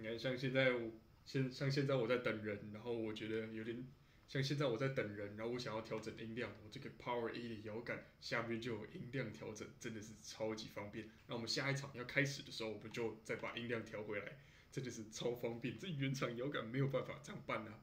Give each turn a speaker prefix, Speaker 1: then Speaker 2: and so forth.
Speaker 1: 你看，像现在我，现像现在我在等人，然后我觉得有点像现在我在等人，然后我想要调整音量，我这个 Power E 的摇杆下面就有音量调整，真的是超级方便。那我们下一场要开始的时候，我们就再把音量调回来，真的是超方便。这原厂摇杆没有办法这样办啊。